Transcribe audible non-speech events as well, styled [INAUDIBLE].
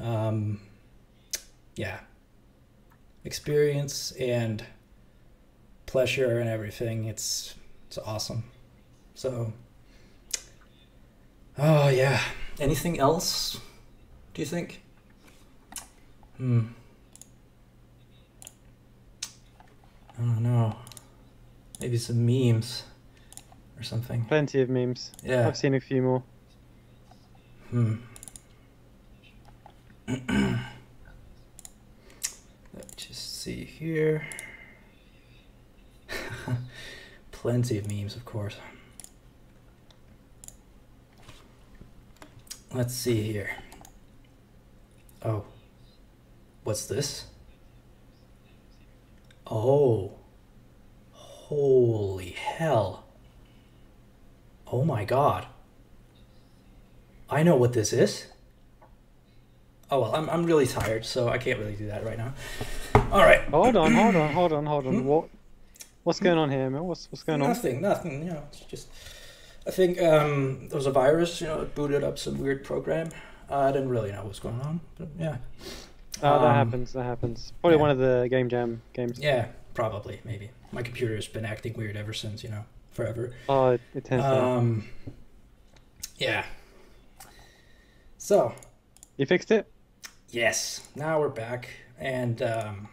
Um, yeah, experience and pleasure and everything. It's it's awesome. So, oh yeah. Anything else? Do you think? Hmm. I don't know. Maybe some memes or something. Plenty of memes. Yeah. I've seen a few more. Hmm. Let's just see here. [LAUGHS] Plenty of memes, of course. Let's see here. Oh. What's this? Oh. Holy hell. Oh my god. I know what this is. Oh well, I'm, I'm really tired, so I can't really do that right now. All right. Hold on, hold on, hold on, hold on. Hmm? What? What's going on here, man? What's what's going on? Nothing, nothing. You know, it's just. I think um, there was a virus. You know, it booted up some weird program. Uh, I didn't really know what was going on, but yeah. Oh, that Um, happens. That happens. Probably yeah. one of the game jam games. Yeah, probably, maybe. My computer's been acting weird ever since. You know, forever. Oh, it, it tends to. Um. Yeah. So You fixed it. Yes, now we're back, and um,